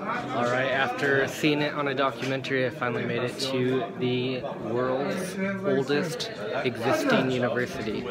Alright, after seeing it on a documentary, I finally made it to the world's oldest existing university.